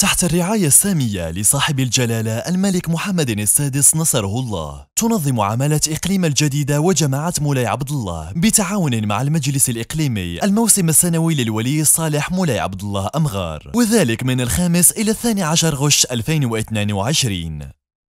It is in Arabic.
تحت الرعاية السامية لصاحب الجلالة الملك محمد السادس نصره الله. تنظم عمالة إقليم الجديدة وجماعة مولاي عبد الله بتعاون مع المجلس الإقليمي الموسم السنوي للولي الصالح مولاي عبد الله أمغار وذلك من الخامس إلى الثاني عشر غش 2022